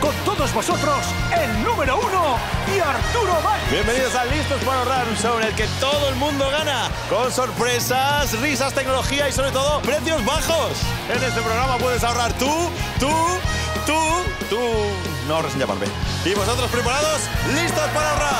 Con todos vosotros, el número uno y Arturo Valls. Bienvenidos a Listos para ahorrar, un show en el que todo el mundo gana, con sorpresas, risas, tecnología y sobre todo precios bajos. En este programa puedes ahorrar tú, tú, tú, tú, no ahorres en llamarme. ¿Y vosotros preparados? ¿Listos para ahorrar?